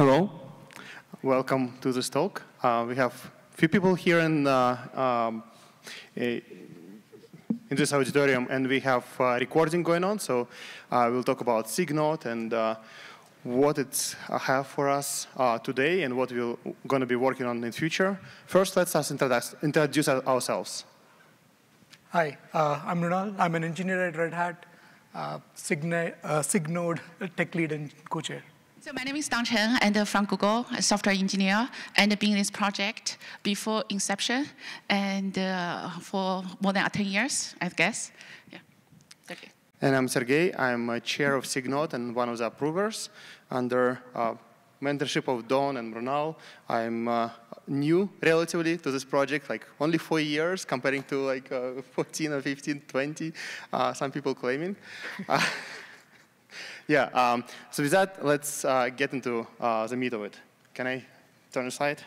Hello, welcome to this talk. Uh, we have a few people here in, uh, um, in this auditorium, and we have uh, recording going on. So uh, we'll talk about SIG-Node and uh, what it have for us uh, today and what we're going to be working on in the future. First, let's us introduce, introduce ourselves. Hi, I'm Mrunal. I'm an engineer at Red Hat, SIG-Node tech lead and co-chair. So my name is Dawn Chen, and from Google, a software engineer, and been in this project before inception, and uh, for more than 10 years, I guess. Yeah. Okay. And I'm Sergey. I'm a chair of SIG-Node and one of the approvers under uh, mentorship of Dawn and Mrunal. I'm uh, new relatively to this project, like only four years comparing to like uh, 14 or 15, 20, uh, some people claiming. Yeah, um, so with that, let's uh, get into uh, the meat of it. Can I turn the slide?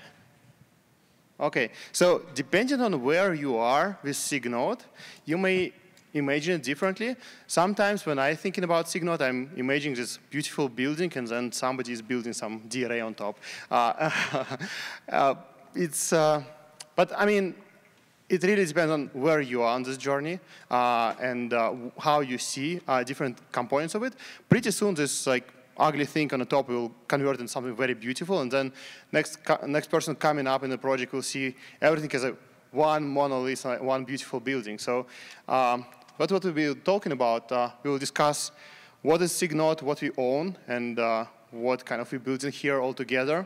Okay, so depending on where you are with SIG-Node, you may imagine it differently. Sometimes when I'm thinking about SIG-Node, I'm imagining this beautiful building and then somebody is building some DRA on top. Uh, uh, it's, uh, but I mean, it really depends on where you are on this journey uh, and uh, how you see uh, different components of it. Pretty soon, this like ugly thing on the top will convert into something very beautiful, and then next next person coming up in the project will see everything as a one monolith, one beautiful building. So, um, what we'll be talking about, uh, we will discuss what is SIG-Node, what we own, and uh, what kind of we building here all together.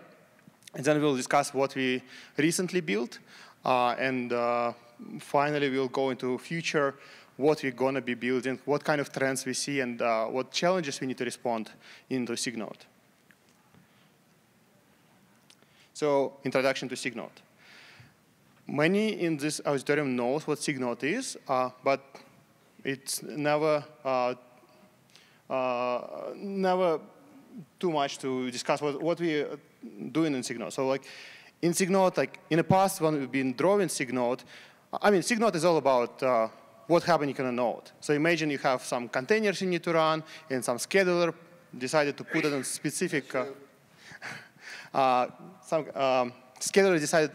And then we'll discuss what we recently built, and uh, finally, we'll go into future, what we're going to be building, what kind of trends we see, and uh, what challenges we need to respond into SIG-Node. So, introduction to SIG-Node. Many in this auditorium knows what SIG-Node is, uh, but it's never, uh, uh, never too much to discuss what, what we're doing in SIG-Node. So, like, in SIG-Node, like in the past when we've been drawing SIG-Node, I mean, SIG-Node is all about uh, what happening in a node. So imagine you have some containers you need to run and some scheduler decided to put it on specific, uh, uh, some um, scheduler decided,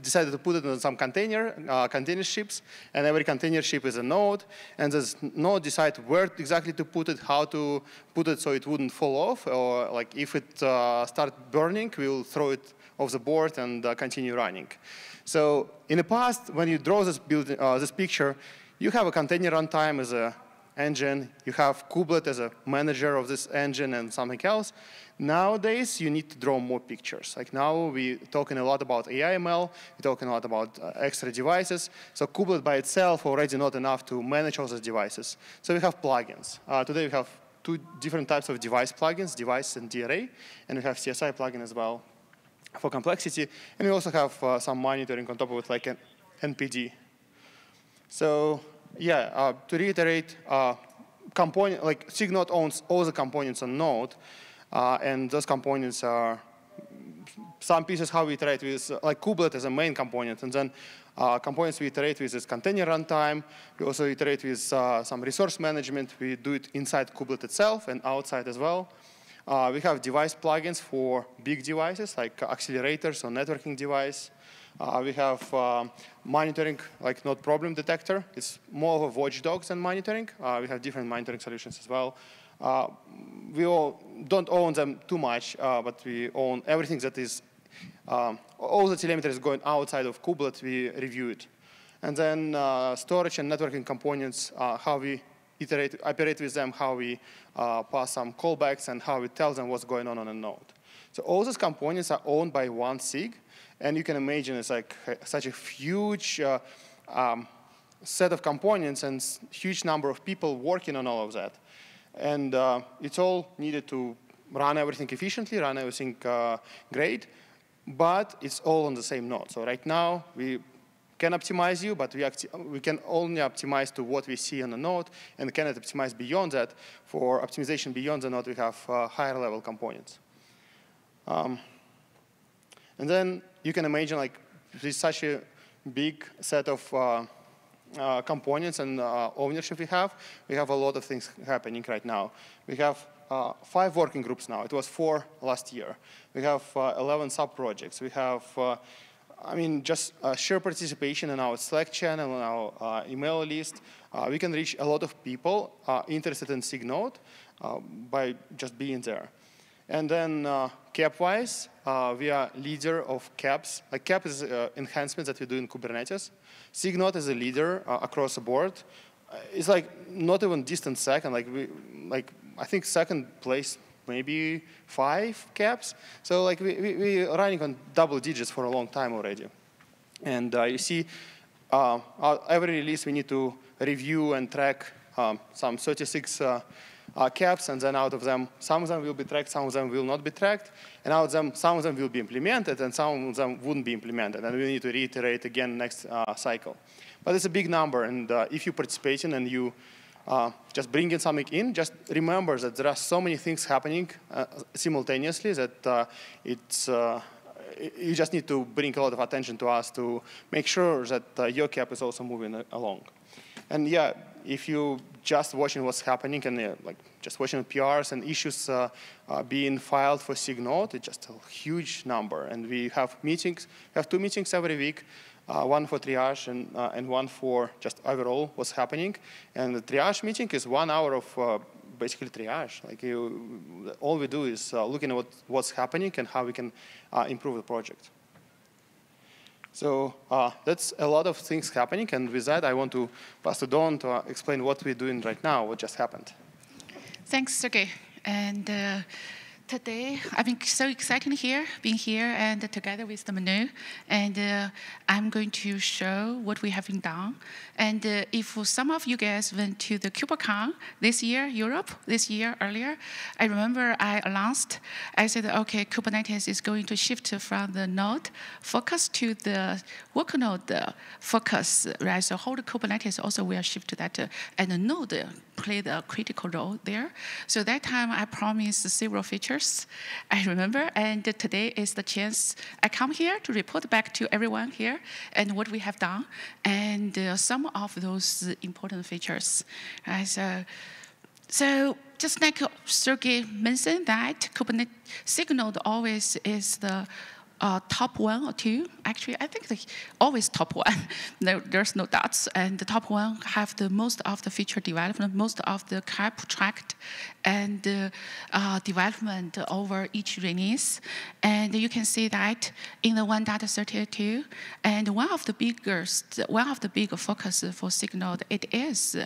decided to put it on some container, uh, container ships, and every container ship is a node, and this node decides where exactly to put it, how to put it so it wouldn't fall off, or like if it uh, starts burning, we'll throw it of the board and uh, continue running. So in the past, when you draw this, build, uh, this picture, you have a container runtime as a engine, you have kubelet as a manager of this engine and something else. Nowadays, you need to draw more pictures. Like now, we're talking a lot about AI/ML, we're talking a lot about uh, extra devices. So kubelet by itself already not enough to manage all those devices. So we have plugins. Uh, today we have two different types of device plugins, device and DRA, and we have CSI plugin as well for complexity. And we also have uh, some monitoring on top of it, like an NPD. So yeah, uh, to reiterate, uh, component like SIG-Node owns all the components on Node, uh, and those components are some pieces how we iterate with, like kubelet as a main component, and then uh, components we iterate with is container runtime. We also iterate with uh, some resource management. We do it inside kubelet itself and outside as well. Uh, we have device plugins for big devices like accelerators or networking device. Uh, we have uh, monitoring, like node problem detector. It's more of a watchdog than monitoring. Uh, we have different monitoring solutions as well. Uh, we all don't own them too much, uh, but we own everything that is, um, all the telemetry is going outside of kubelet, we review it. And then storage and networking components, how we iterate, operate with them, how we uh, pass some callbacks, and how we tell them what's going on on a node. So all those components are owned by one SIG, and you can imagine it's like such a huge uh, um, set of components and huge number of people working on all of that. And uh, it's all needed to run everything efficiently, run everything uh, great, but it's all on the same node. So right now, we can optimize you, but we, we can only optimize to what we see on the node and cannot optimize beyond that. For optimization beyond the node, we have uh, higher level components. Um, and then you can imagine like this such a big set of uh, uh, components and uh, ownership we have, we have a lot of things happening right now. We have uh, five working groups now. It was four last year. We have uh, 11 sub-projects. We have, uh, I mean, just uh, sheer participation in our Slack channel, in our uh, email list. Uh, we can reach a lot of people uh, interested in SIG-Node uh, by just being there. And then uh, KEP-wise, we are leader of KEPs. Like KEP is enhancements that we do in Kubernetes. SIG-Node is a leader across the board. It's like not even distant second. Like we, like I think second place maybe five KEPs. So like we, we, we running on double digits for a long time already. And uh, you see, uh, every release we need to review and track um, some 36 uh, uh, KEPs, and then out of them, some of them will be tracked, some of them will not be tracked, and out of them, some of them will be implemented, and some of them wouldn't be implemented, and we need to reiterate again next uh, cycle. But it's a big number, and uh, if you participate in and you uh, just bringing something in, just remember that there are so many things happening uh, simultaneously that uh, it's, uh, you just need to bring a lot of attention to us to make sure that uh, your KEP is also moving along. And yeah, if you just watching what's happening and uh, like just watching PRs and issues being filed for SIG-Node, it's just a huge number. And we have meetings, we have two meetings every week uh, one for triage and, uh, and one for just overall what's happening. And the triage meeting is one hour of uh, basically triage. Like you, all we do is uh, looking at what, what's happening and how we can uh, improve the project. So uh, that's a lot of things happening. And with that, I want to pass to Dawn to explain what we're doing right now, what just happened. Thanks, Sergey. And today. I've been so excited here, being here and together with the Manu. And uh, I'm going to show what we have been done. And uh, if some of you guys went to the KubeCon this year, Europe, this year earlier, I remember I announced, I said, okay, Kubernetes is going to shift from the node focus to the workload focus, right? So whole Kubernetes also will shift to that, uh, and the node played a critical role there. So that time I promised several features, I remember, and today is the chance I come here to report back to everyone here and what we have done and uh, some of those important features. Right? So, so just like Sergey mentioned that Kubernetes SIG-Node always is the uh, top one or two. Actually, I think they always top one. no, there's no doubts. And the top one have the most of the feature development, most of the KEP tracked and uh, uh, development over each release. And you can see that in the 1.32. And one of the biggest, one of the big focus for SIG-Node, it is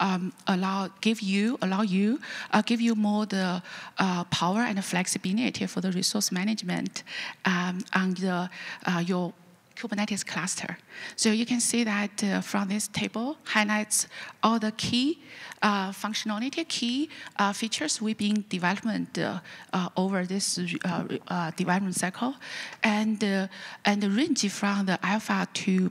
um, allow give you allow you uh, give you more the uh, power and the flexibility for the resource management um, on the uh, your Kubernetes cluster. So you can see that uh, from this table highlights all the key uh, functionality, key uh, features we've been development uh, uh, over this uh, development cycle, and and range from the alpha to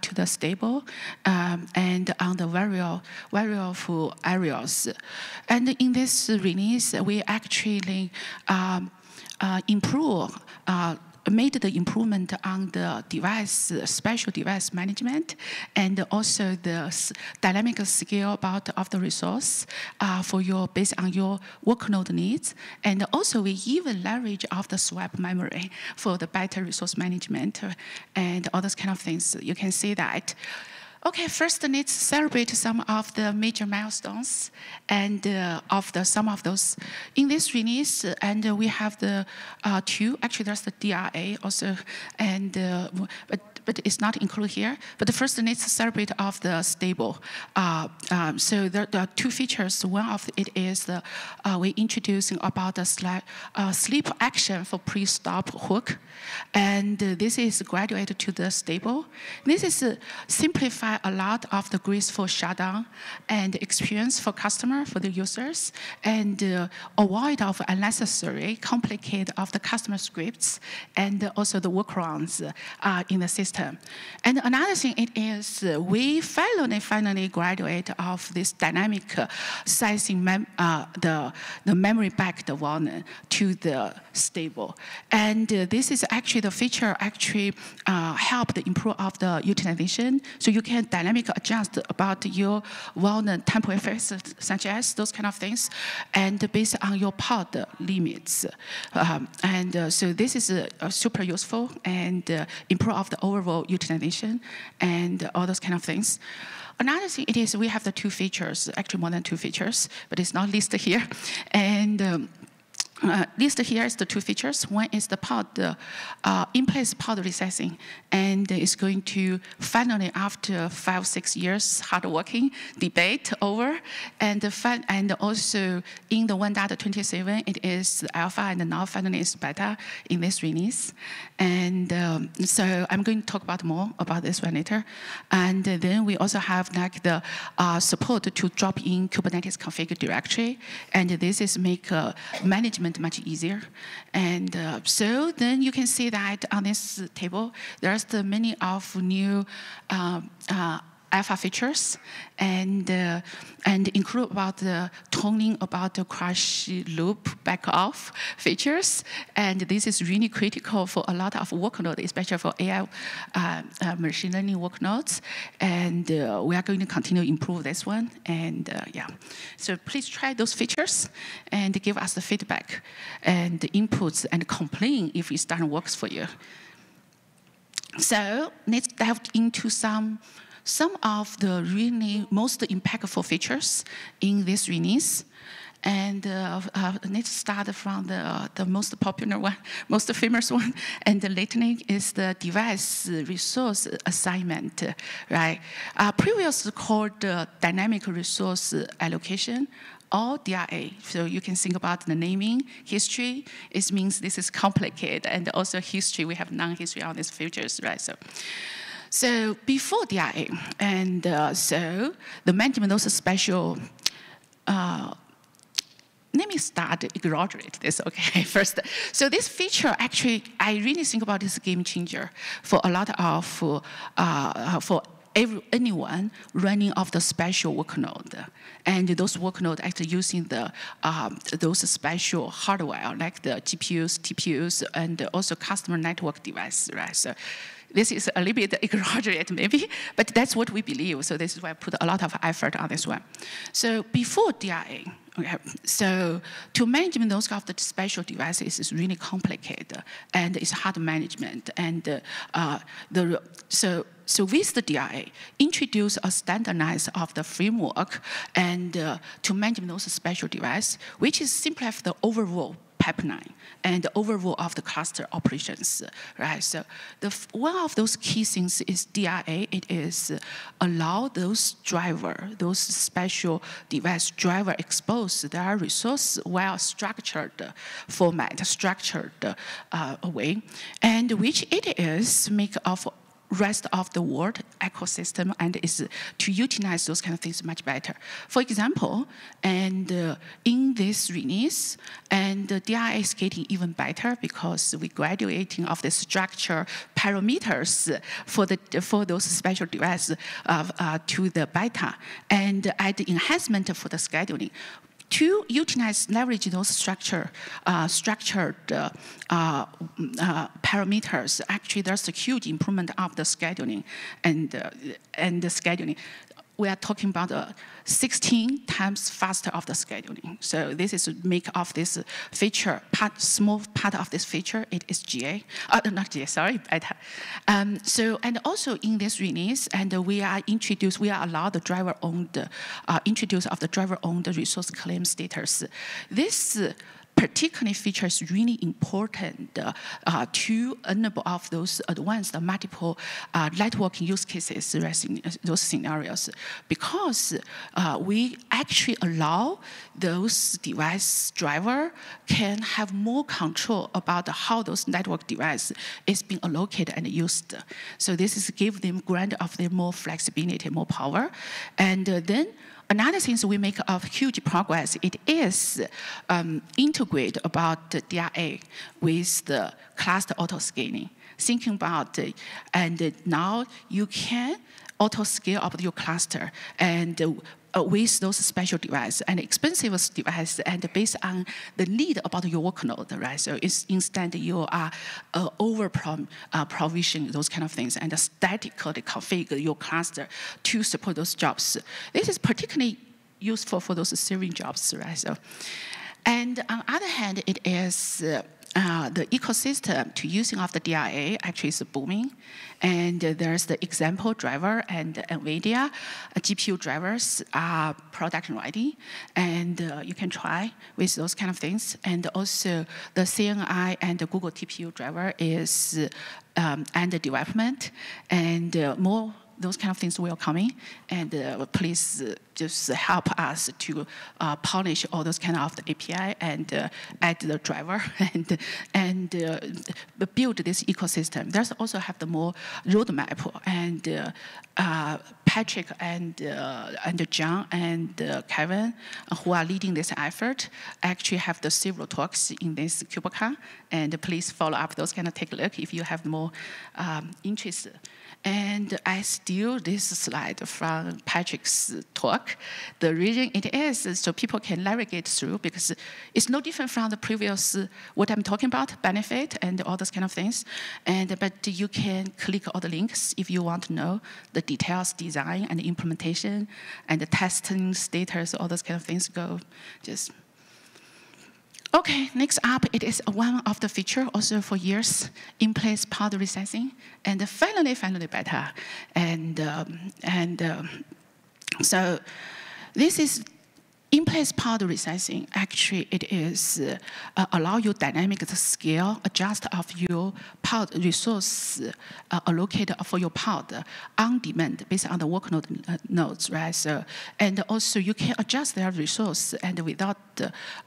to the stable, um, and on the various various areas. And in this release, we actually um, improve made the improvement on the device, special device management, and also the dynamic scale about of the resource uh, for your based on your workload needs. And also we even leverage of the swap memory for the better resource management and all those kind of things. You can see that Okay, first let's celebrate some of the major milestones and uh, of the some of those in this release. And uh, we have the uh, two. Actually, there's the DRA also, and uh, but but it's not included here. But the first to celebrate of the stable. Uh, um, so there, there, are two features. One of it is the, uh, we introducing about the sleep action for pre-stop hook, and this is graduated to the stable. This is uh, a lot of the graceful shutdown and experience for customer for the users, and uh, avoid of unnecessary complicate of the customer scripts and also the workarounds in the system. And another thing it is uh, we finally finally graduate of this dynamic uh, sizing mem uh, the the memory backed one to the stable. And uh, this is actually the feature actually uh, help improve of the utilization. So you can can dynamically adjust about your well-known temporal such as those kind of things, and based on your pod limits. Um, and uh, so this is uh, super useful and uh, improve the overall utilization and all those kind of things. Another thing it is we have the two features, actually more than two features, but it's not listed here. And um, uh, here is the two features. One is the pod, the uh, in-place pod resizing, and it's going to finally, after five, six years hard working, debate over, and and also in the 1.27, it is alpha, and now finally is beta in this release. And um, so I'm going to talk about more about this one later. And then we also have like the uh, support to drop in Kubernetes config directory, and this is make uh, much easier. And uh, so then you can see that on this table, there's the many of new uh, uh, alpha features and uh, and include about the toning about the crash loop back off features. And this is really critical for a lot of workload especially for AI uh, uh, machine learning workloads and uh, we are going to continue to improve this one. And uh, yeah. So please try those features and give us the feedback and the inputs and complain if it doesn't work for you. So let's dive into some some of the really most impactful features in this release. And uh, uh, let's start from the, uh, the most popular one, most famous one. And the lately is the device resource assignment, right? Uh, previously called dynamic resource allocation or DRA. So you can think about the naming history. It means this is complicated, and also history. We have non-history on these features, right? So. So before DRA, and uh, so the management those special. Uh, let me start exaggerate this, okay, first. So this feature, actually, I really think about this game changer for a lot of, uh, for every, anyone running off the special workload. And those workload actually using the, um, those special hardware, like the GPUs, TPUs, and also customer network device, right? So this is a little bit exaggerated maybe, but that's what we believe. So this is why I put a lot of effort on this one. So before DRA, okay, so to manage those kind of special devices is really complicated and it's hard management. And uh, the, so so with the DRA, introduce a standardized of the framework and uh, to manage those special devices, which is simplify the overall pipeline and the overall of the cluster operations, right? So the, one of those key things is DRA. It is allow those driver, those special device driver expose their resource well structured format, structured uh, way, and which it is make of rest of the world ecosystem and is to utilize those kind of things much better. For example, and uh, in this release, and the DRA is getting even better because we graduating of the structure parameters for the for those special devices uh, uh, to the beta and add enhancement for the scheduling to utilize, leverage those structure, uh, structured uh, uh, parameters, actually there's a huge improvement of the scheduling and, uh, and the scheduling we are talking about uh, 16 times faster of the scheduling. So this is make of this feature, part, small part of this feature, it is GA, uh, not GA, sorry, beta. Um, so, and also in this release, and we are introduced, we are allowed the driver-owned, uh, introduce of the driver-owned resource claim status. This particularly features really important uh, to enable of those advanced multiple uh, networking use cases, those scenarios, because uh, we actually allow those device driver can have more control about how those network device is being allocated and used. So this is give them grant of them more flexibility, more power, and then Another thing we make a huge progress, it is um, integrate about the DRA with the cluster auto-scaling. Thinking about, uh, and now you can auto-scale up your cluster and uh, with those special devices and expensive devices and based on the need about your workload, right? So it's instead you are uh, over uh, provision those kind of things and statically configure your cluster to support those jobs. This is particularly useful for those serving jobs, right? So, and on the other hand, it is uh, the ecosystem to using of the DRA actually is booming. And uh, there's the example driver and NVIDIA uh, GPU drivers are production ready. And uh, you can try with those kind of things. And also the CNI and the Google TPU driver is um, under development. And uh, more those kind of things will coming, and uh, please uh, just help us to uh, polish all those kind of the API and uh, add the driver and and build this ecosystem. There's also have the more roadmap and Patrick and and John and Kevin who are leading this effort actually have the several talks in this KubeCon, and please follow up those kind of take a look if you have more um, interest. And I steal this slide from Patrick's talk. The reason it is so people can navigate through because it's no different from the previous what I'm talking about, benefit and all those kind of things. And but you can click all the links if you want to know the details, design and implementation and the testing status, all those kind of things. Go just Okay, next up, it is one of the feature also for years in place pod resizing, and finally, finally beta. And, um, and um, so this is in-place pod resizing, actually, it is uh, allow you dynamic to scale, adjust of your pod resource uh, allocated for your pod on demand based on the workload uh, nodes, right? So, and also you can adjust their resource and without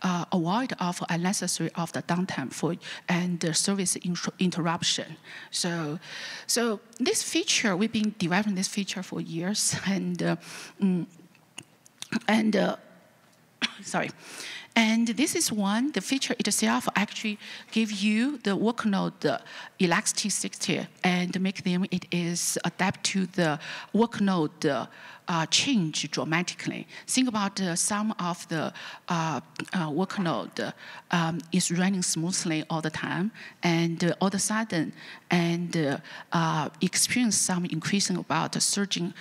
uh, avoid of unnecessary of the downtime for and the service interruption. So, so this feature we've been developing this feature for years, and uh, mm, and uh, sorry. And this is one, the feature itself actually give you the workload elasticity and make them it is adapt to the workload uh, change dramatically. Think about uh, some of the uh, uh workload um, is running smoothly all the time, and uh, all of a sudden, and uh, experience some increasing about the surging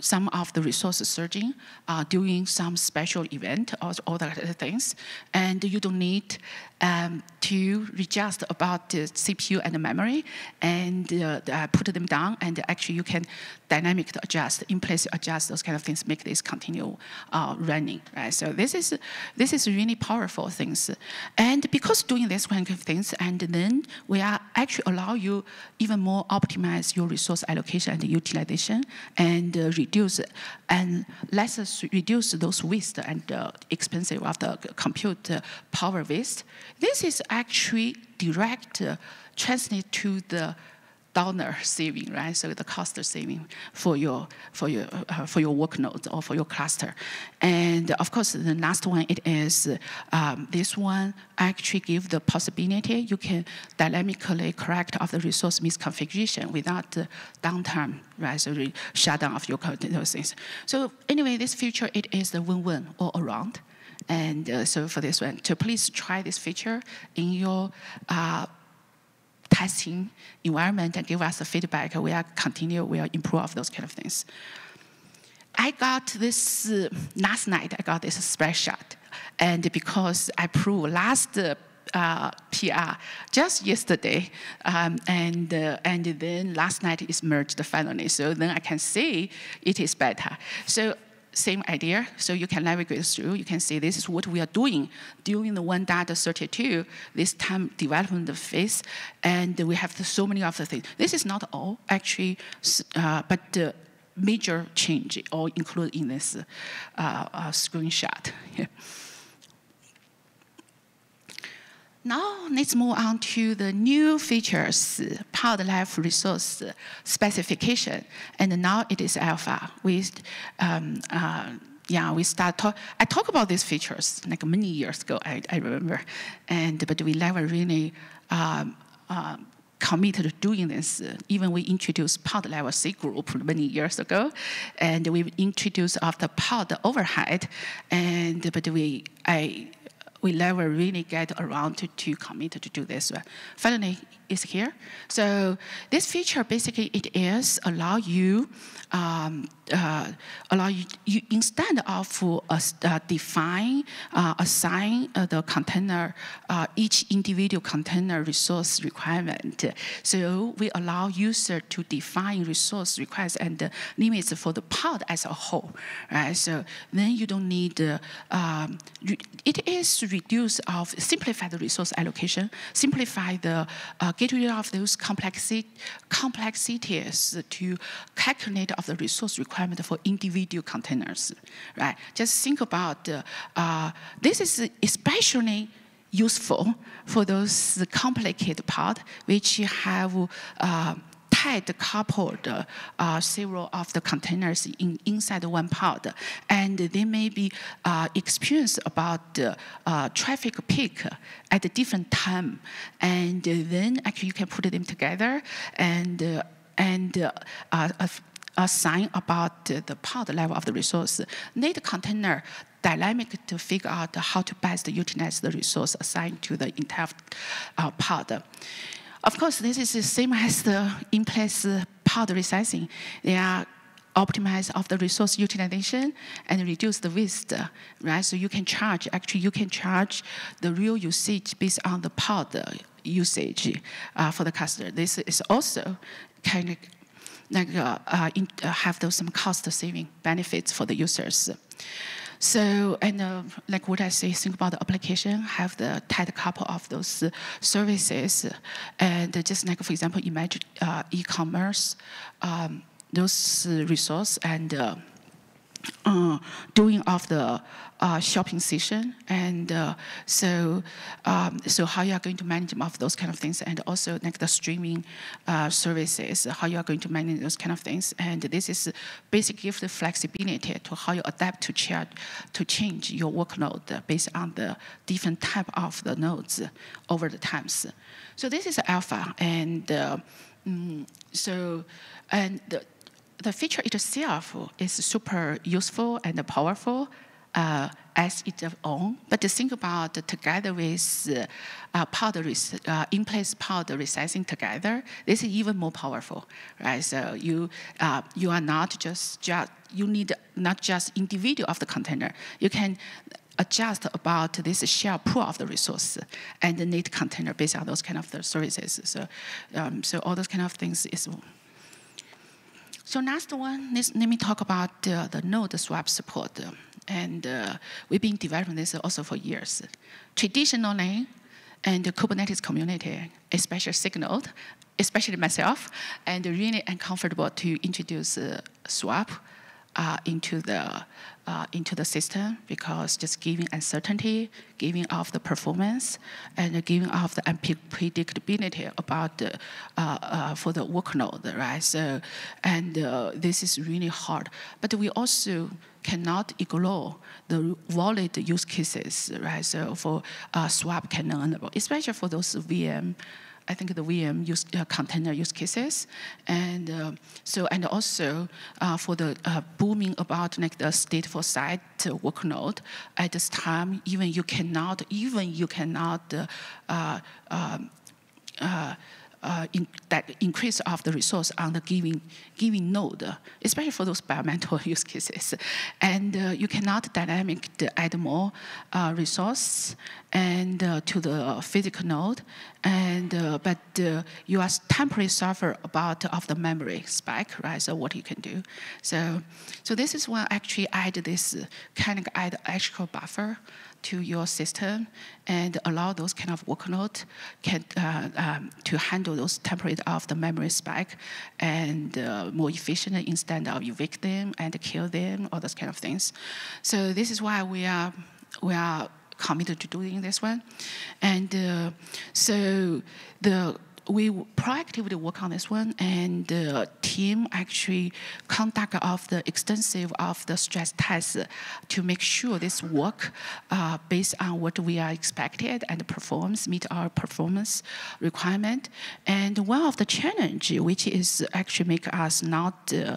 some of the resources surging uh, during some special event or all the things, and you don't need um, to readjust about the CPU and the memory and uh, uh, put them down, and actually you can dynamically adjust, in place adjust those kind of things, make this continue uh, running, right? So this is this is really powerful things, and because doing this kind of things, and then we are actually allow you even more optimize your resource allocation and utilization, and uh, reduce and less reduce those waste and uh, expensive of the compute power waste. This is actually direct uh, translate to the dollar saving, right? So the cost saving for your for your uh, for your workload or for your cluster, and of course the last one it is um, this one actually give the possibility you can dynamically correct of the resource misconfiguration without the downtime, right? So shutdown of your those things. So anyway, this feature it is the win-win all around. And uh, so for this one, to please try this feature in your uh, testing environment and give us the feedback. We are continue, we are improve those kind of things. I got this uh, last night. I got this spreadsheet, and because I proved last uh, PR just yesterday, um, and uh, and then last night is merged finally. So then I can see it is beta. So same idea. So you can navigate through. You can see this is what we are doing during the one data 32, this time development phase, and we have so many of the things. This is not all actually, uh, but the major change all included in this uh, uh, screenshot. Yeah. Now let's move on to the new features, pod life resource specification. And now it is alpha. We, um, uh, yeah, we start talk. I talk about these features like many years ago. I, I remember, and but we never really um, uh, committed to doing this. Even we introduced pod level C group many years ago, and we introduced after pod overhead, and but we I we never really get around to, to commit to do this. Finally, is here. So this feature basically it is allow you um, uh, allow you, you, instead of uh, uh, define uh, assign uh, the container uh, each individual container resource requirement. So we allow user to define resource requests and limits for the pod as a whole. Right. So then you don't need. Um, it is reduce of simplify the resource allocation, simplify the get rid of those complexi complexities to calculate of the resource requirement for individual containers, right? Just think about uh, this is especially useful for those complicated part which have uh, tight coupled uh, several of the containers in, inside one pod, and they may be uh, experienced about uh, traffic peak at a different time, and then actually you can put them together and and uh, assign about the pod level of the resource. Need container dynamic to figure out how to best utilize the resource assigned to the entire uh, pod. Of course, this is the same as the in-place pod resizing. They are optimize of the resource utilization and reduce the waste, right? So you can charge, actually you can charge the real usage based on the pod usage uh, for the customer. This is also kind of like uh, uh, uh, have those some cost saving benefits for the users. So, and uh, like what I say, think about the application, have the tight couple of those uh, services. And just like, for example, imagine uh, e-commerce, um, those resource and uh, doing of the uh, shopping session, and uh, so um, so how you are going to manage of those kind of things, and also like the streaming uh, services, how you are going to manage those kind of things, and this is basically give the flexibility to how you adapt to change to change your workload based on the different type of the nodes over the times. So this is alpha, and uh, mm, so and the, the feature itself is super useful and powerful uh, as its own. But to think about together with uh, pod uh, in-place pod resizing together, this is even more powerful, right? So you uh, you are not just just you need not just individual of the container. You can adjust about this share pool of the resource and the need container based on those kind of the services. So, um, so all those kind of things is so last one, let me talk about the node swap support. And uh, we've been developing this also for years. Traditionally, and the Kubernetes community, especially SIG-Node, especially myself, and really uncomfortable to introduce uh, swap uh, into the uh, into the system because just giving uncertainty, giving off the performance, and giving off the unpredictability about the, uh, uh, for the workload, right? So, and uh, this is really hard. But we also cannot ignore the valid use cases, right? So for uh, swap can enable, especially for those VM I think the VM use uh, container use cases, and uh, so and also uh, for the uh, booming about like the stateful site workload at this time, even you cannot even you cannot. Uh, um, uh, in that increase of the resource on the giving, giving node, especially for those bimental use cases. And uh, you cannot dynamic the add more uh, resource and uh, to the physical node, and uh, but uh, you are temporarily suffer about of the memory spike, right? So what you can do. So, so this is when actually add this kind of add extra buffer to your system and allow those kind of workload can, uh, um, to handle those temporary of the memory spike and uh, more efficiently instead of evict them and kill them, all those kind of things. So this is why we are, we are committed to doing this one. And uh, so the we proactively work on this one, and the team actually conduct of the extensive of the stress tests to make sure this work uh, based on what we are expected and performs meet our performance requirement. And one of the challenge, which is actually make us not uh,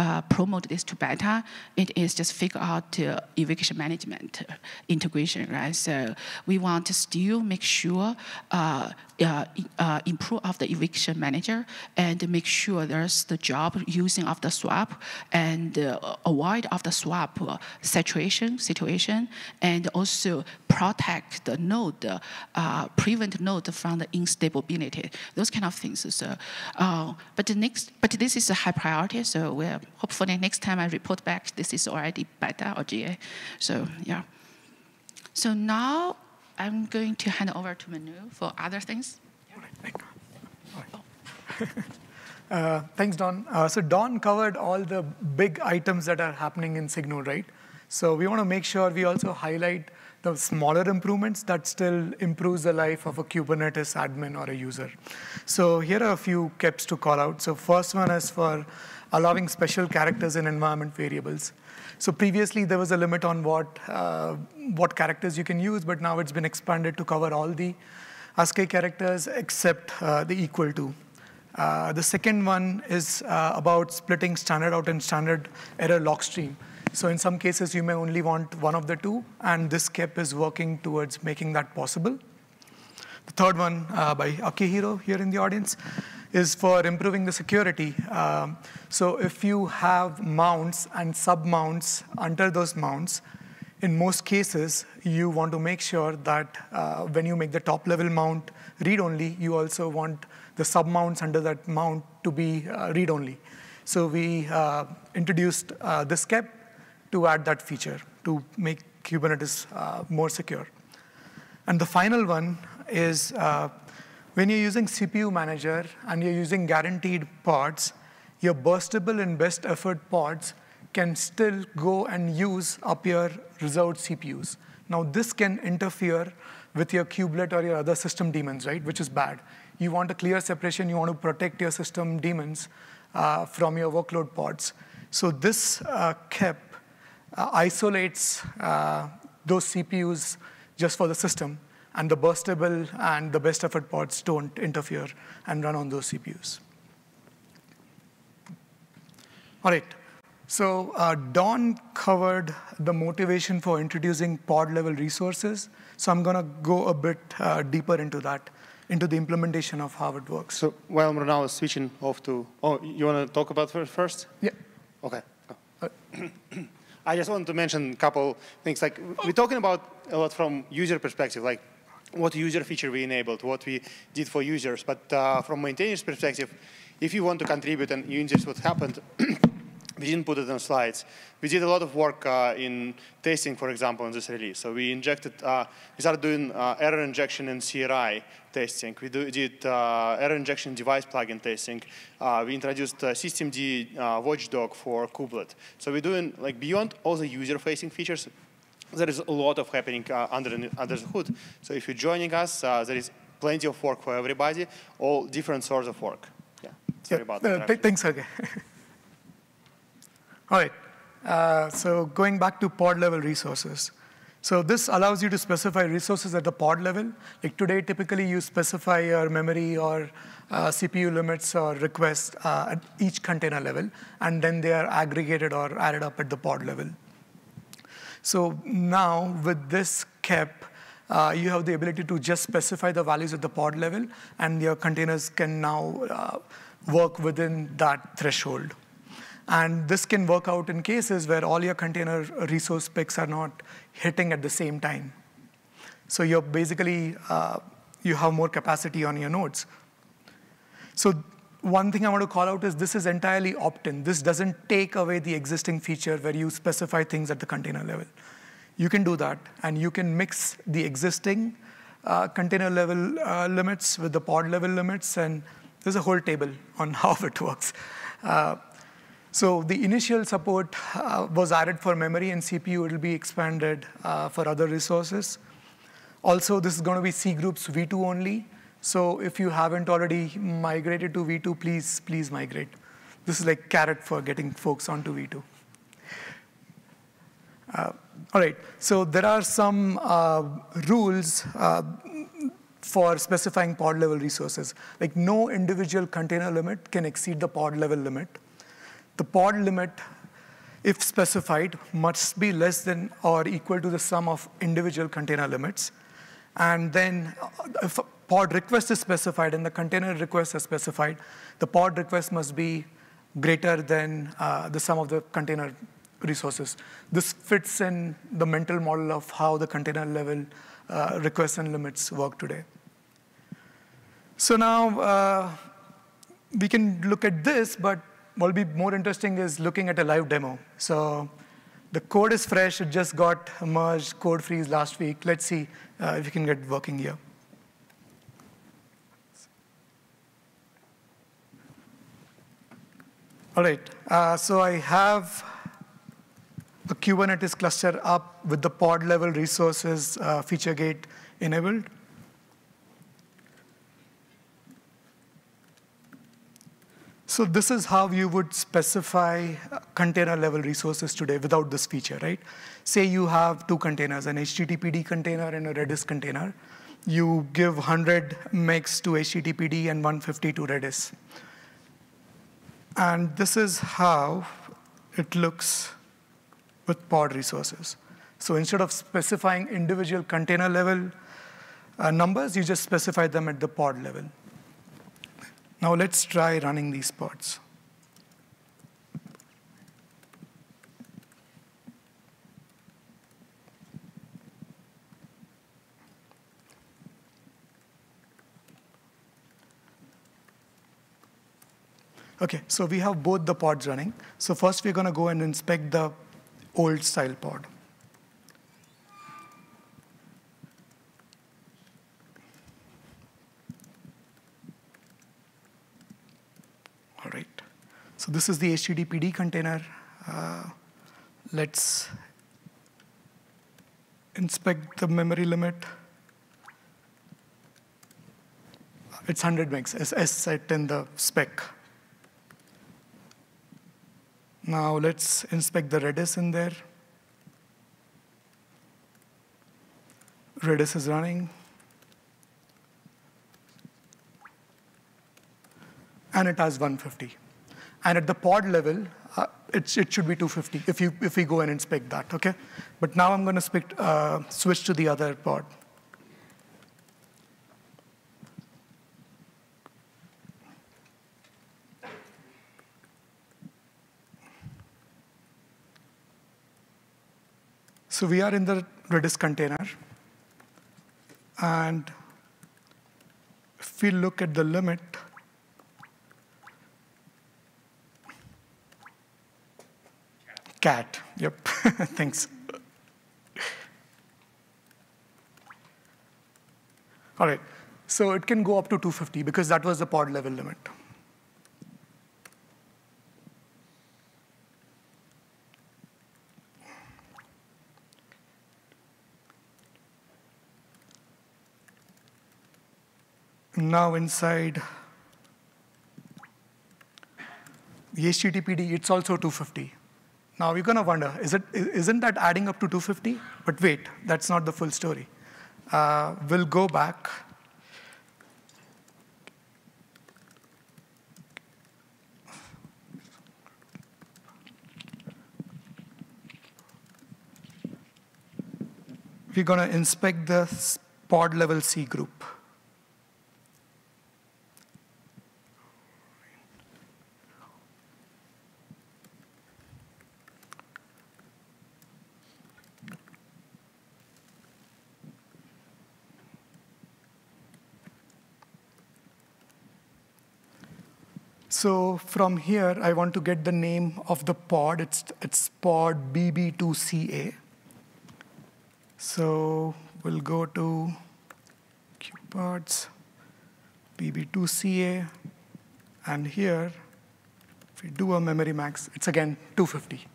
uh, promote this to beta, it is just figure out uh, eviction management integration, right? So we want to still make sure uh, uh, uh, improve of the eviction manager and make sure there's the job using of the swap and avoid of the swap saturation situation and also protect the node, prevent node from the instability, those kind of things. So, but the next, but this is a high priority. So we're hopefully next time I report back, this is already beta or GA. So yeah. So now I'm going to hand over to Manu for other things. uh, thanks, Dawn. Uh, so Dawn covered all the big items that are happening in SIG-Node, right? So we want to make sure we also highlight the smaller improvements that still improves the life of a Kubernetes admin or a user. So here are a few KEPs to call out. So first one is for allowing special characters in environment variables. So previously there was a limit on what, uh, what characters you can use, but now it's been expanded to cover all the ASCII characters except uh, the equal to. Uh, the second one is uh, about splitting standard out and standard error log stream. So in some cases, you may only want one of the two, and this KEP is working towards making that possible. The third one uh, by Akihiro here in the audience is for improving the security. Um, so if you have mounts and sub-mounts under those mounts, in most cases, you want to make sure that uh, when you make the top level mount read-only, you also want the sub-mounts under that mount to be uh, read-only. So we uh, introduced uh, this KEP to add that feature to make Kubernetes uh, more secure. And the final one is uh, when you're using CPU manager and you're using guaranteed pods, your burstable and best effort pods can still go and use up your reserved CPUs. Now, this can interfere with your kubelet or your other system daemons, right, which is bad. You want a clear separation. You want to protect your system daemons uh, from your workload pods. So this uh, KEP uh, isolates uh, those CPUs just for the system and the burstable and the best effort pods don't interfere and run on those CPUs. All right, so uh, Dawn covered the motivation for introducing pod level resources. So I'm gonna go a bit uh, deeper into that, into the implementation of how it works. So while Mrunal is switching off to, oh, you wanna talk about first? Yeah. Okay. Uh, I just want to mention a couple things. Like we're talking about a lot from user perspective, like what user feature we enabled, what we did for users. But uh, from maintainer's perspective, if you want to contribute and you interest what happened, we didn't put it on slides. We did a lot of work uh, in testing, for example, in this release. So we injected, uh, we started doing uh, error injection in CRI testing. We do, did uh, error injection device plugin testing. Uh, we introduced systemd watchdog for kubelet. So we're doing like beyond all the user-facing features, there is a lot of happening uh, under, the, under the hood. So if you're joining us, uh, there is plenty of work for everybody, all different sorts of work. Yeah, sorry yeah, about that. Uh, thanks, Sergey. all right, uh, so going back to pod level resources. So this allows you to specify resources at the pod level. Like today, typically you specify your memory or uh, CPU limits or requests uh, at each container level, and then they are aggregated or added up at the pod level. So now with this KEP, uh, you have the ability to just specify the values at the pod level, and your containers can now uh, work within that threshold. And this can work out in cases where all your container resource picks are not hitting at the same time. So you're basically, uh, you have more capacity on your nodes. So one thing I want to call out is this is entirely opt-in. This doesn't take away the existing feature where you specify things at the container level. You can do that, and you can mix the existing uh, container level uh, limits with the pod level limits, and there's a whole table on how it works. Uh, so the initial support uh, was added for memory and CPU. It'll be expanded uh, for other resources. Also, this is going to be C groups v2 only. So if you haven't already migrated to V2, please, please migrate. This is like carrot for getting folks onto V2. Uh, all right, so there are some uh, rules uh, for specifying pod level resources. Like no individual container limit can exceed the pod level limit. The pod limit, if specified, must be less than or equal to the sum of individual container limits. And then uh, if pod request is specified and the container request is specified, the pod request must be greater than uh, the sum of the container resources. This fits in the mental model of how the container level uh, requests and limits work today. So now uh, we can look at this, but what will be more interesting is looking at a live demo. So the code is fresh. It just got merged, code freeze last week. Let's see uh, if we can get working here. All right, uh, so I have a Kubernetes cluster up with the pod level resources uh, feature gate enabled. So this is how you would specify container level resources today without this feature, right? Say you have two containers, an HTTPD container and a Redis container. You give 100 megs to HTTPD and 150 to Redis. And this is how it looks with pod resources. So instead of specifying individual container level uh, numbers, you just specify them at the pod level. Now let's try running these pods. Okay, so we have both the pods running. So first we're going to go and inspect the old style pod. All right. So this is the HTTPD container. Uh, let's inspect the memory limit. It's 100 megs, as, as set in the spec. Now let's inspect the Redis in there. Redis is running. And it has 150. And at the pod level, uh, it, it should be 250 if, you, if we go and inspect that, okay? But now I'm going to uh, switch to the other pod. So we are in the Redis container. And if we look at the limit, cat, yep, thanks. All right, so it can go up to 250 because that was the pod level limit. Now inside the HTTPD, it's also 250. Now you're going to wonder, is it, isn't that adding up to 250? But wait, that's not the full story. Uh, we'll go back. We're going to inspect the pod level C group. So from here, I want to get the name of the pod. It's, it's pod BB2CA. So we'll go to kubepods, BB2CA, and here, if we do a memory max, it's again 250.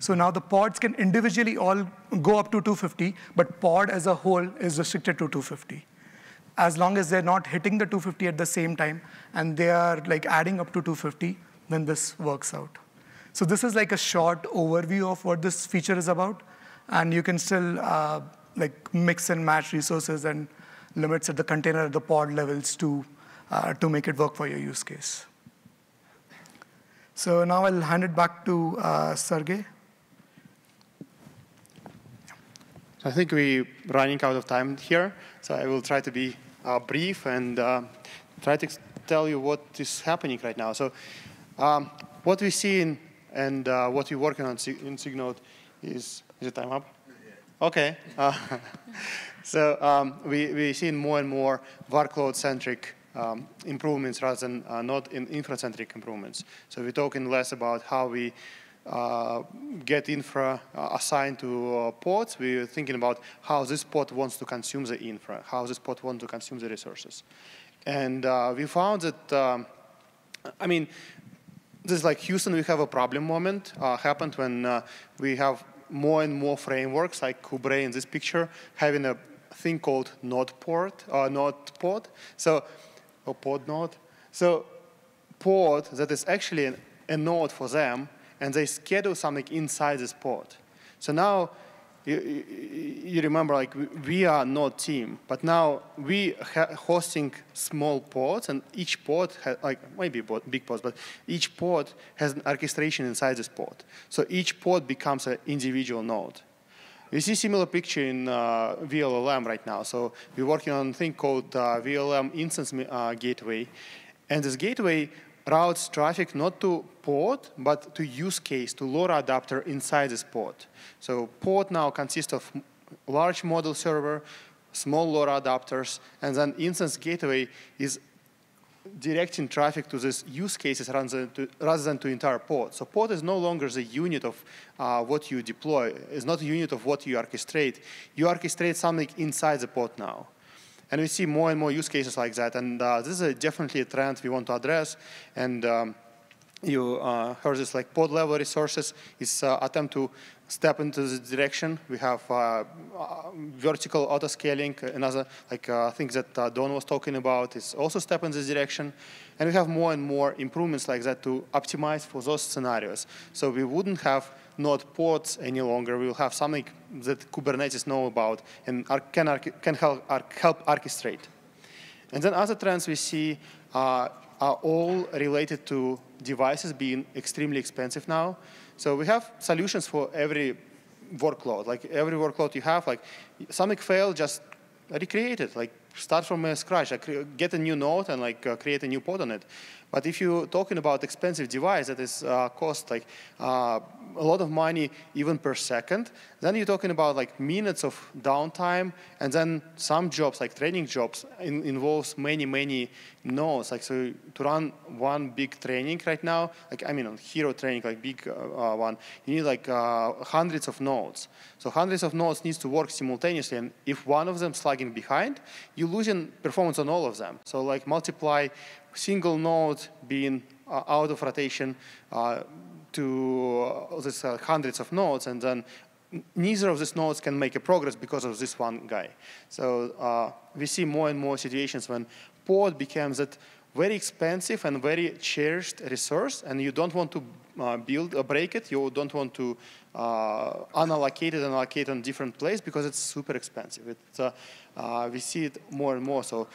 So now the pods can individually all go up to 250, but pod as a whole is restricted to 250. As long as they're not hitting the 250 at the same time and they are like adding up to 250, then this works out. So this is like a short overview of what this feature is about. And you can still uh, like mix and match resources and limits at the container, at the pod levels to, uh, to make it work for your use case. So now I'll hand it back to uh, Sergey. I think we're running out of time here, so I will try to be uh, brief and uh, try to tell you what is happening right now. So um, what we see in, and uh, what we're working on in SIG-Node is, is the time up? Okay. Uh, so um, we, we see more and more workload-centric um, improvements rather than uh, not in infra-centric improvements. So we're talking less about how we get infra uh, assigned to uh, pods. We're thinking about how this port wants to consume the infra, how this port wants to consume the resources. And uh, we found that, um, I mean, this is like Houston, we have a problem moment happened when we have more and more frameworks like Kubernetes in this picture having a thing called node port, uh, node pod. So or pod node. So port that is actually an, a node for them, and they schedule something inside this pod. So now you, you, remember like we are not team, but now we hosting small pods, and each pod has like maybe big pods, but each pod has an orchestration inside this pod. So each pod becomes an individual node. We see similar picture in uh, VLLM right now. So we're working on a thing called uh, VLM instance uh, gateway. And this gateway routes traffic not to port, but to use case, to LoRA adapter inside this port. So port now consists of large model server, small LoRA adapters, and then instance gateway is directing traffic to these use cases rather than to, rather than to entire port. So port is no longer the unit of uh, what you deploy. It's not a unit of what you orchestrate. You orchestrate something inside the port now. And we see more and more use cases like that. And uh, this is a definitely a trend we want to address. And um, you uh, heard this like pod level resources is uh, attempt to step into the direction. We have uh, vertical auto scaling, another like things that Dawn was talking about is also step in this direction. And we have more and more improvements like that to optimize for those scenarios. So we wouldn't have node pods any longer. We will have something that Kubernetes know about and can, can help, help orchestrate. And then other trends we see uh, are all related to devices being extremely expensive now. So we have solutions for every workload. Like every workload you have, like something failed, just recreate it. Like start from uh, scratch. Like, get a new node and like uh, create a new pod on it. But if you're talking about expensive device that is uh, cost like uh, a lot of money even per second, then you're talking about like minutes of downtime, and then some jobs like training jobs in, involves many many nodes. Like so to run one big training right now, like I mean on hero training like big uh, uh one, you need like uh, hundreds of nodes. So hundreds of nodes needs to work simultaneously, and if one of them is lagging behind, you're losing performance on all of them. So like multiply single node being uh, out of rotation uh, to uh, this uh, hundreds of nodes, and then neither of these nodes can make a progress because of this one guy. So uh, we see more and more situations when port becomes that very expensive and very cherished resource, and you don't want to uh, build or break it. You don't want to uh, unallocate it and allocate on different place because it's super expensive. It, uh, we see it more and more. So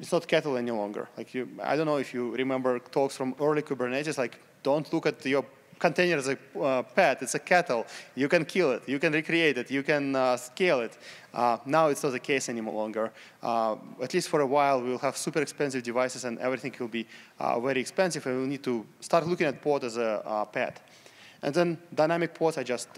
it's not cattle any longer. Like you, I don't know if you remember talks from early Kubernetes, like don't look at your container as a uh, pet, it's a cattle. You can kill it, you can recreate it, you can uh, scale it. Uh, now it's not the case any longer. Uh, at least for a while, we'll have super expensive devices and everything will be uh, very expensive and we'll need to start looking at pod as a uh, pet. And then dynamic pods, I just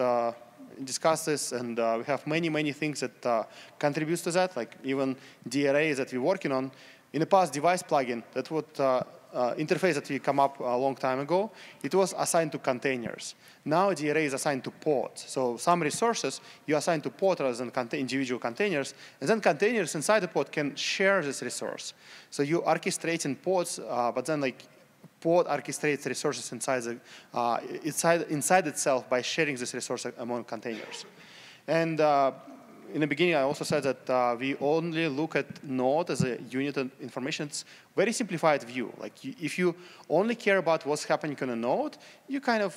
discuss this, and uh, we have many, many things that uh, contributes to that, like even DRA that we're working on. In the past, device plugin, that would uh, uh, interface that we come up a long time ago, it was assigned to containers. Now DRA is assigned to pods. So some resources you assign to pod rather than contain individual containers, and then containers inside the pod can share this resource. So you orchestrate in pods, uh, but then like pod orchestrates resources inside, the, uh, inside, inside itself by sharing this resource among containers. And uh, in the beginning, I also said that uh, we only look at node as a unit of information. It's very simplified view. Like you, if you only care about what's happening on a node, you kind of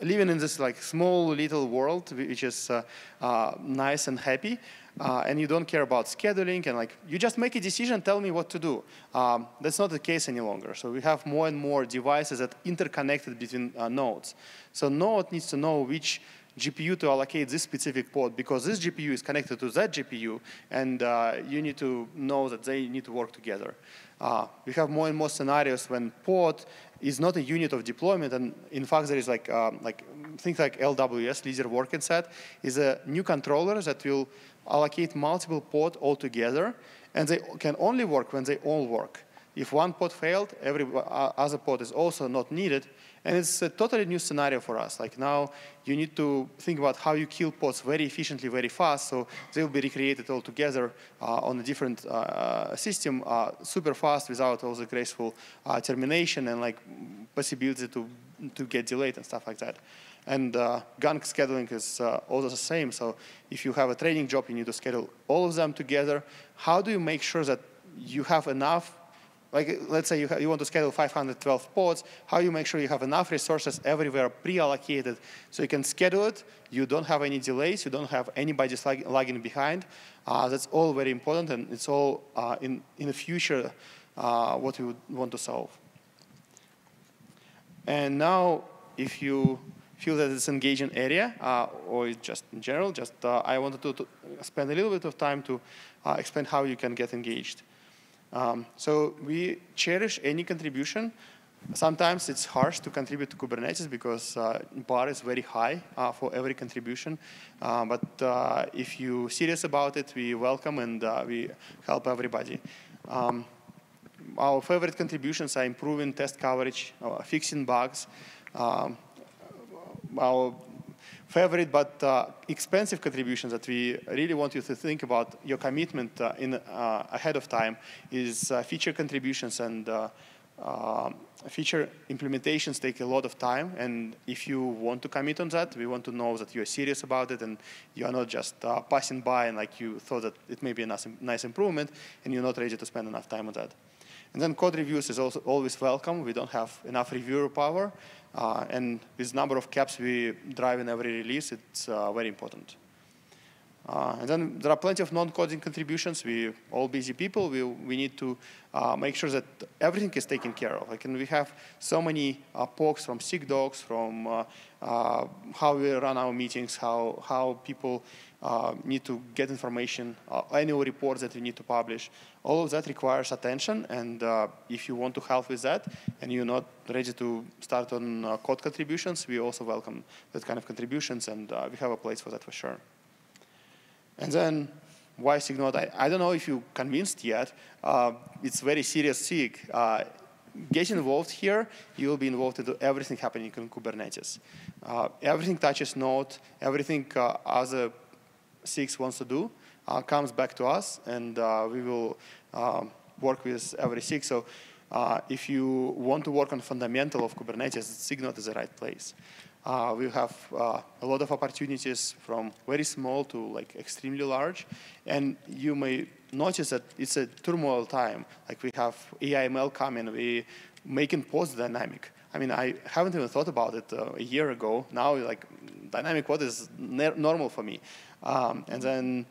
living in this like small little world, which is uh, uh, nice and happy, uh, and you don't care about scheduling and like you just make a decision, tell me what to do. Um, that's not the case any longer. So we have more and more devices that interconnected between uh, nodes. So node needs to know which GPU to allocate this specific pod because this GPU is connected to that GPU, and uh, you need to know that they need to work together. Uh, we have more and more scenarios when pod is not a unit of deployment, and in fact there is like um, like things like LWS, LeaderWorkerSet, is a new controller that will allocate multiple pod all together, and they can only work when they all work. If one pod failed, every uh, other pod is also not needed, and it's a totally new scenario for us. Like now, you need to think about how you kill pods very efficiently, very fast, so they will be recreated all together uh, on a different uh, system, uh, super fast without all the graceful uh, termination and like possibility to, to get delayed and stuff like that. And uh, gang scheduling is uh, the same. So if you have a training job, you need to schedule all of them together. How do you make sure that you have enough like, let's say you, you, want to schedule 512 pods, how do you make sure you have enough resources everywhere pre-allocated so you can schedule it, you don't have any delays, you don't have anybody lag lagging behind. Uh, that's all very important, and it's all uh, in, in the future uh, what we would want to solve. And now, if you feel that it's an engaging area, uh, or just in general, just uh, I wanted to, to, spend a little bit of time to uh, explain how you can get engaged. Um, so we cherish any contribution. Sometimes it's harsh to contribute to Kubernetes because uh, bar is very high uh, for every contribution. Uh, but if you're serious about it, we welcome and we help everybody. Um, our favorite contributions are improving test coverage, fixing bugs. Um, our favorite but uh, expensive contributions that we really want you to think about your commitment uh, in uh, ahead of time is uh, feature contributions and uh, uh, feature implementations take a lot of time and if you want to commit on that we want to know that you're serious about it and you are not just passing by and like you thought that it may be a nice, nice improvement and you're not ready to spend enough time on that. And then code reviews is also always welcome. We don't have enough reviewer power. Uh, and with number of KEPs we drive in every release, it's uh, very important. Uh, and then there are plenty of non-coding contributions. We all busy people. We, we need to uh, make sure that everything is taken care of. Like, and we have so many uh, pokes from SIG docs, from uh, how we run our meetings, how, how people uh, need to get information, annual reports that we need to publish. All of that requires attention. And if you want to help with that and you're not ready to start on code contributions, we also welcome that kind of contributions. And we have a place for that for sure. And then why SIG-Node? I, I don't know if you're convinced yet. Uh, it's very serious SIG. Uh, get involved here, you will be involved into everything happening in Kubernetes. Uh, everything touches Node, everything uh, other SIGs wants to do uh, comes back to us, and uh, we will um, work with every SIG. So uh, if you want to work on fundamental of Kubernetes, SIG-Node is the right place. Uh, we have uh, a lot of opportunities from very small to like extremely large. And you may notice that it's a turmoil time. Like we have AIML coming, we making post dynamic. I mean, I haven't even thought about it uh, a year ago. Now, like dynamic what is normal for me. Um, and then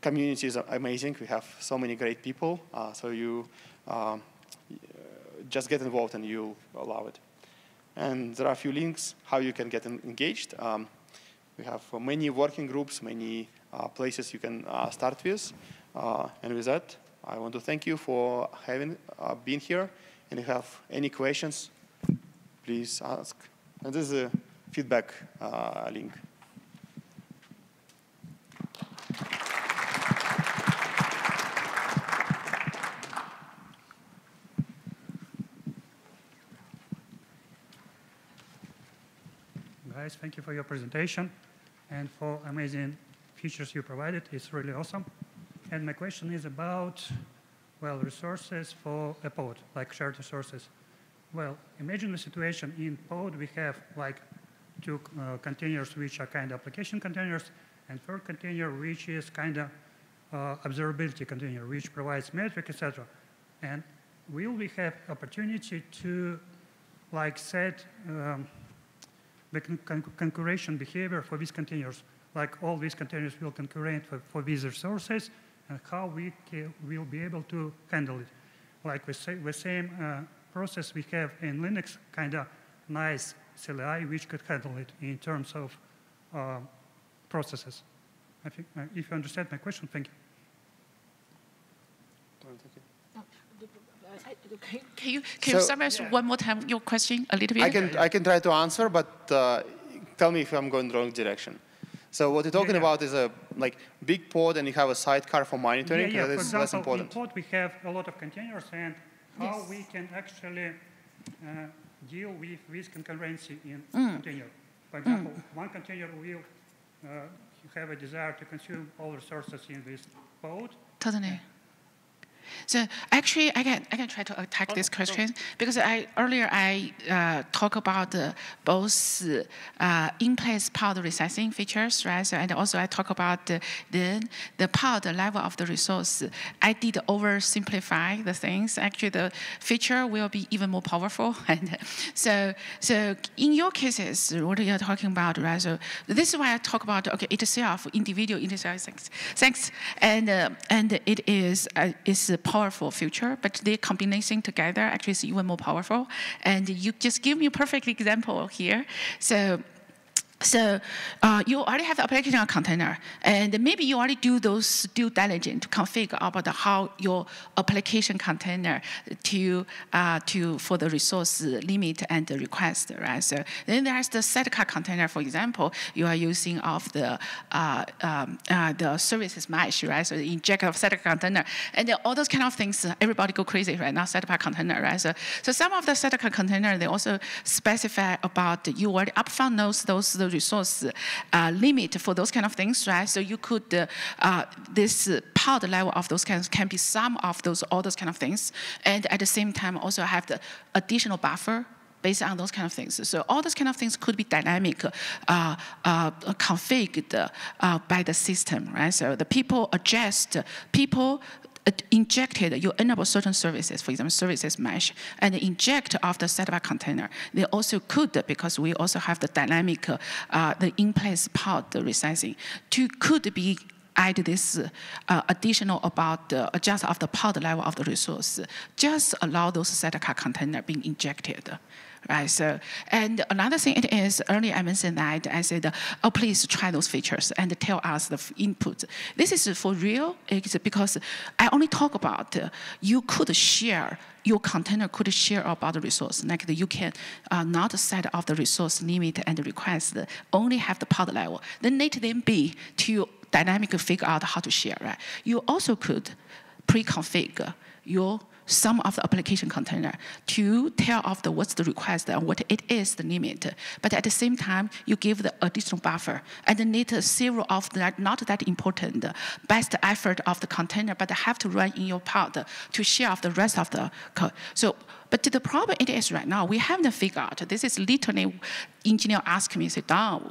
community is amazing. We have so many great people. Uh, so you um, just get involved and you'll allow it. And there are a few links how you can get engaged. Um, we have many working groups, many uh, places you can uh, start with. Uh, and with that, I want to thank you for having uh, been here. And if you have any questions, please ask. And this is a feedback uh, link. Guys. Thank you for your presentation and for amazing features you provided. It's really awesome. And my question is about, well, resources for a pod, like shared resources. Well, imagine the situation in pod we have like two uh, containers which are kind of application containers and third container, which is kind of uh, observability container, which provides metric, etc. And will we have opportunity to like set um, the con concurrency behavior for these containers? Like all these containers will concurrent for, for these resources, and how we will be able to handle it. Like the, the same uh, process we have in Linux, kind of nice CLI, which could handle it in terms of uh, processes. I think, uh, if you understand my question, thank you. Can you, can so, you summarize yeah. one more time your question a little bit? I can, I can try to answer, but uh, tell me if I'm going the wrong direction. So what you're talking yeah, yeah. about is a like big pod and you have a sidecar for monitoring. Yeah, yeah. That for example, less important. in pod we have a lot of containers and how yes. we can actually uh, deal with this concurrency in mm. container. For example, mm. one container will uh, have a desire to consume all resources in this pod. Totally. So actually, I can I can try to attack this question because I earlier I uh, talk about uh, both uh, in-place pod resizing features, right? So, and also I talk about the the pod level of the resource. I did oversimplify the things. Actually, the feature will be even more powerful. and so so in your cases, what are you're talking about, right? So this is why I talk about okay itself, individual individual things. Thanks, and uh, and it is uh, is powerful future, but the combination together actually is even more powerful. And you just give me a perfect example here. So so uh, you already have the application container, and maybe you already do those due diligence to configure about how your application container to uh, to for the resource limit and the request, right? So then there's the sidecar container, for example, you are using of the uh, um, uh, the services mesh, right? So inject of sidecar container, and all those kind of things, everybody go crazy right now. Sidecar container, right? So so some of the sidecar container they also specify about you already upfront knows those the resource uh, limit for those kind of things, right? So you could, uh, uh, this pod level of those kinds can be some of those, all those kind of things. And at the same time, also have the additional buffer based on those kind of things. So all those kind of things could be dynamic, uh, uh, configured uh, by the system, right? So the people adjust, people injected, you enable certain services, for example, services mesh, and inject of the sidecar container. They also could, because we also have the dynamic, uh, the in-place pod resizing, to could be add this uh, additional about the adjust of the pod level of the resource, just allow those sidecar container being injected right? So, and another thing it is, earlier I mentioned that I said, oh, please try those features and tell us the input. This is for real, it's because I only talk about uh, you could share your container could share about the resource. Like you can uh, not set of the resource limit and request, only have the pod level. Then let them be to dynamically figure out how to share, right? You also could pre-configure your some of the application container to tell of the what's the request and what it is the limit. But at the same time, you give the additional buffer and need zero of that not that important best effort of the container, but have to run in your pod to share of the rest of the code. So but the problem it is right now, we haven't figured out. This is literally engineer ask me, say, Dawn,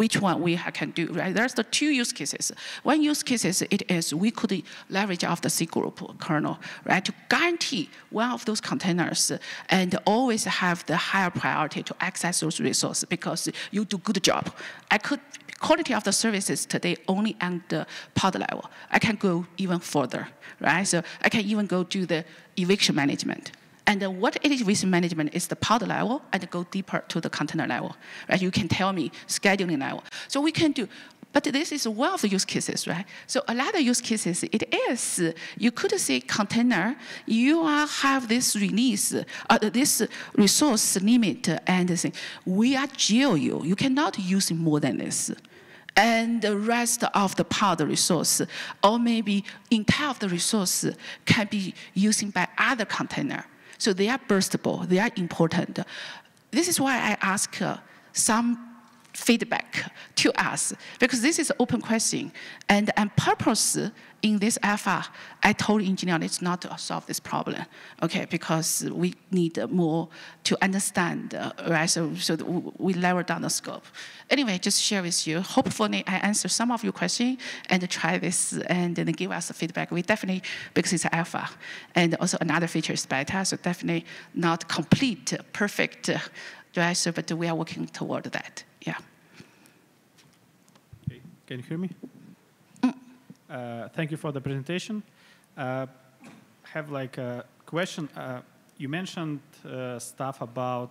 which one we can do, right? There's the two use cases. One use case is it is we could leverage off the C group kernel, right, to guarantee one of those containers and always have the higher priority to access those resources because you do good job. I could quality of the services today only on the pod level. I can go even further, right? So I can even go to the eviction management. And what it is with management is the pod level and go deeper to the container level. Right? You can tell me scheduling level. So we can do but this is one of the use cases, right? So a lot of use cases, it is, you could say container, you have this release, uh, this resource limit and say, we are jail you. You cannot use more than this. And the rest of the pod resource, or maybe entire of the resource can be used by other container. So they are burstable, they are important. This is why I ask uh, some feedback to us because this is open question. And on purpose, in this alpha, I told engineer it's not to solve this problem, okay, because we need more to understand, uh, right, so, so we lower down the scope. Anyway, just share with you. Hopefully I answer some of your questions and try this and then give us feedback. We definitely, because it's alpha, and also another feature is beta, so definitely not complete, perfect, right, so, but we are working toward that. Can you hear me? Uh, thank you for the presentation. Uh, have like a question. Uh, you mentioned uh, stuff about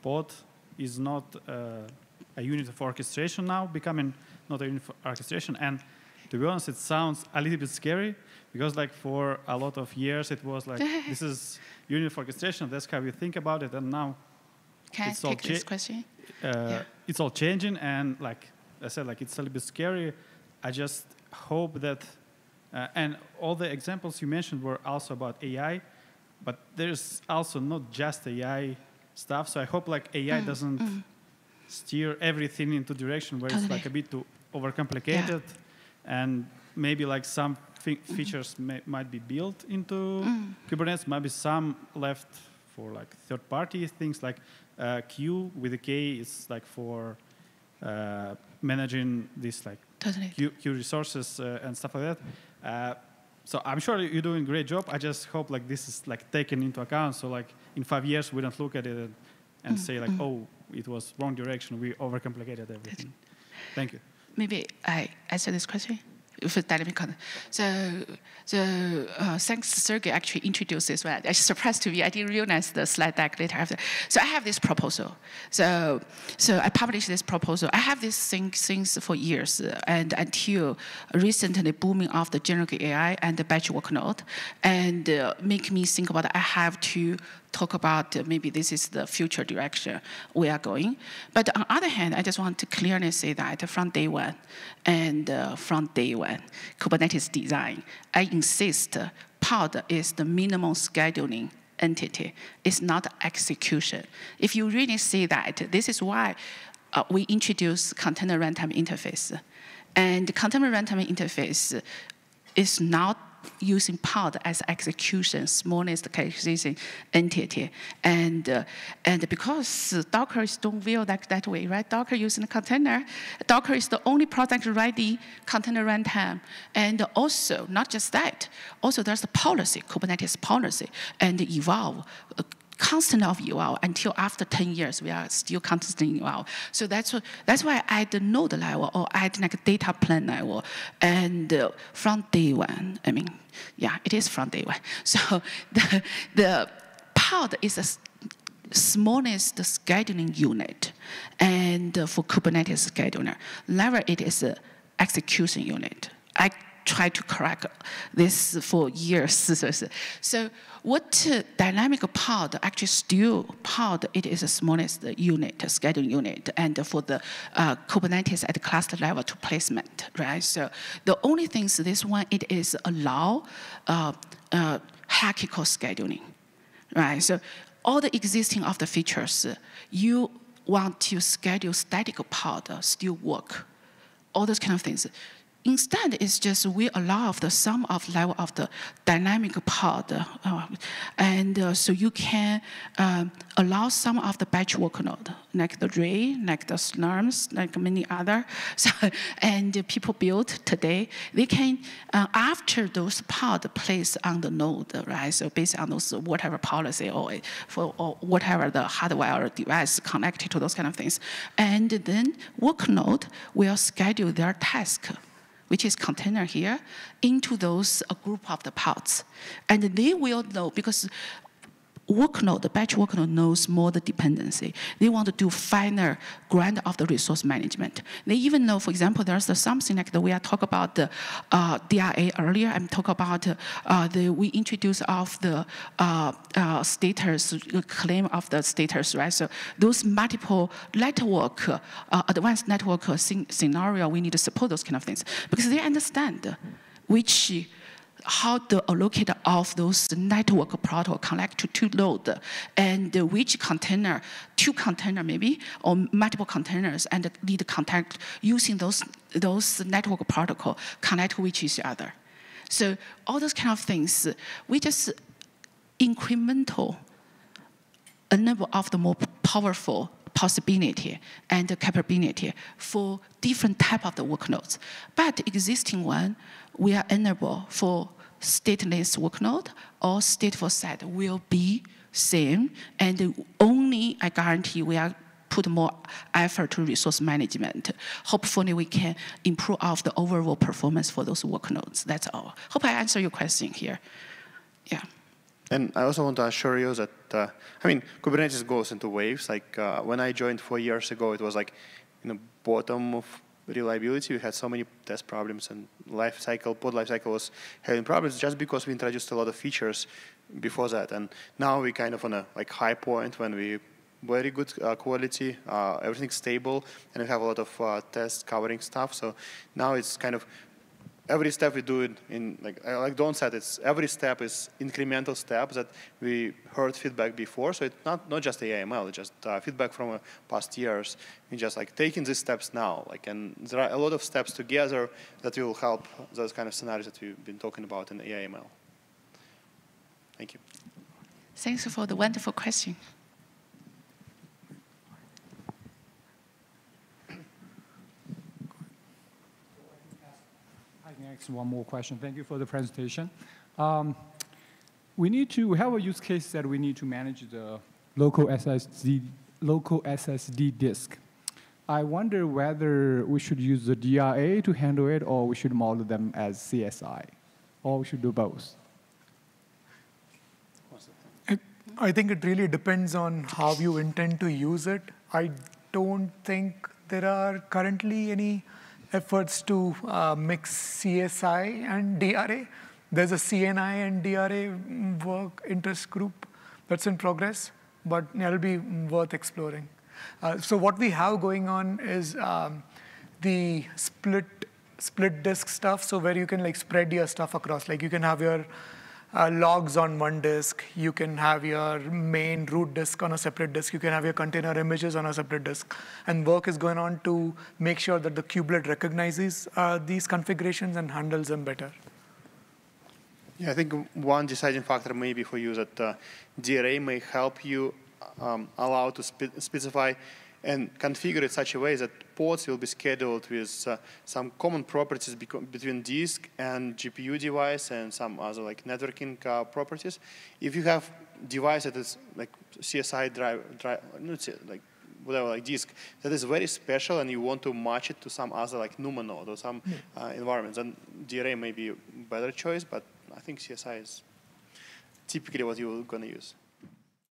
pod is not uh, a unit of orchestration now, becoming not a unit of orchestration. And to be honest, it sounds a little bit scary because like for a lot of years it was like this is unit of orchestration. That's how you think about it. And now can it's I take this question? Uh, yeah. It's all changing, and like I said, like it's a little bit scary. I just hope that, uh, and all the examples you mentioned were also about AI, but there's also not just AI stuff. So I hope like AI mm, doesn't mm. steer everything into direction where totally. it's like a bit too overcomplicated, yeah. and maybe like some mm-hmm. features may, might be built into mm. Kubernetes, maybe some left for like third-party things like uh, Kueue with a K is like for uh, managing this like totally. Q, Q resources uh, and stuff like that. Uh, so I'm sure you're doing a great job. I just hope like this is like taken into account. So like in five years we don't look at it and, and mm, say like, mm. oh, it was wrong direction. We overcomplicated everything. Thank you. Maybe I answer this question for dynamic content. So, so uh, thanks, Sergey actually introduced this one. I surprised to me. I didn't realize the slide deck later after. So I have this proposal. So, so I published this proposal. I have this thing since for years, and until recently booming of the generative AI and the batch workload, and uh, make me think about I have to talk about uh, maybe this is the future direction we are going. But on the other hand, I just want to clearly say that from day one, and uh, from day one, Kubernetes design, I insist pod is the minimum scheduling entity. It's not execution. If you really see that, this is why uh, we introduce container runtime interface. And container runtime interface is not using pod as execution, smallest casing entity. And, uh, and because Docker is don't feel like that way, right? Docker using the container. Docker is the only product ready container runtime. And also, not just that, also there's the policy, Kubernetes policy, and evolve uh, constant of UL until after 10 years, we are still constant UL. So that's, what, that's why I add the node level or add like data plane level. And uh, from day one, I mean, yeah, it is from day one. So the, the pod is a smallest scheduling unit. And uh, for Kubernetes scheduler, level it is an execution unit. I try to correct this for years. so what dynamic pod actually still pod, it is the smallest unit, scheduling unit, and for the uh, Kubernetes at cluster level to placement, right? So the only things this one, it is allow uh, uh, hierarchical scheduling, right? So all the existing of the features, you want to schedule static pod still work, all those kind of things. Instead, it's just we allow the sum of level of the dynamic pod, uh, and uh, so you can uh, allow some of the batch workload, like the Ray, like the Slurms, like many other. So, and people build today, they can uh, after those pod placed on the node, right? So based on those whatever policy or for or whatever the hardware or device connected to those kind of things, and then workload will schedule their task which is container here, into those a group of the pods. And they will know because workload, the batch workload knows more the dependency. They want to do finer grant of the resource management. They even know, for example, there's something like the we are talk about the uh, DRA earlier. I'm talk about uh, the we introduce of the uh, uh, status claim of the status, right? So those multiple network, uh, advanced network scenario, we need to support those kind of things because they understand which how the allocator of those network protocol connect to two node and which container, two container maybe, or multiple containers and need contact using those, those network protocol connect with each other. So all those kind of things, we just incremental enable of the more powerful possibility and the capability for different type of the workloads. But existing one, we are enable for stateless workload or stateful set will be same. And only, I guarantee, we are put more effort to resource management. Hopefully, we can improve of the overall performance for those workloads. That's all. Hope I answer your question here. Yeah. And I also want to assure you that, uh, I mean, Kubernetes goes into waves. Like uh, when I joined four years ago, it was like, in know, bottom of reliability. We had so many test problems and life cycle, pod life cycle was having problems just because we introduced a lot of features before that. And now we're kind of on a like high point when we very good uh, quality, uh, everything's stable, and we have a lot of uh, tests covering stuff. So now it's kind of every step we do it in, like, like Dawn said, it's every step is incremental step that we heard feedback before. So it's not, not just AML, it's just uh, feedback from uh, past years. We just like taking these steps now. Like, and there are a lot of steps together that will help those kind of scenarios that we've been talking about in AML. Thank you. Thanks for the wonderful question. Ask one more question. Thank you for the presentation. Um, we need to we have a use case that we need to manage the local SSD local SSD disk. I wonder whether we should use the DRA to handle it, or we should model them as CSI, or we should do both. I think it really depends on how you intend to use it. I don't think there are currently any efforts to uh, mix CSI and DRA. There's a CNI and DRA work interest group that's in progress, but it'll be worth exploring. Uh, so what we have going on is um, the split split disk stuff, so where you can like spread your stuff across. Like you can have your uh, logs on one disk. You can have your main root disk on a separate disk. You can have your container images on a separate disk. And work is going on to make sure that the kubelet recognizes uh, these configurations and handles them better. Yeah, I think one deciding factor maybe for you that uh, DRA may help you um, allow to spe specify and configure it such a way that ports will be scheduled with uh, some common properties between disk and GPU device and some other like networking uh, properties. If you have device that is like CSI drive, drive like whatever, like disk, that is very special and you want to match it to some other like NUMA node or some hmm. uh, environments, then DRA may be a better choice, but I think CSI is typically what you're going to use.